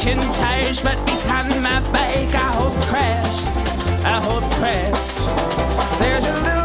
pushing tires, but behind my bike I hold crash, I hold crash. There's a little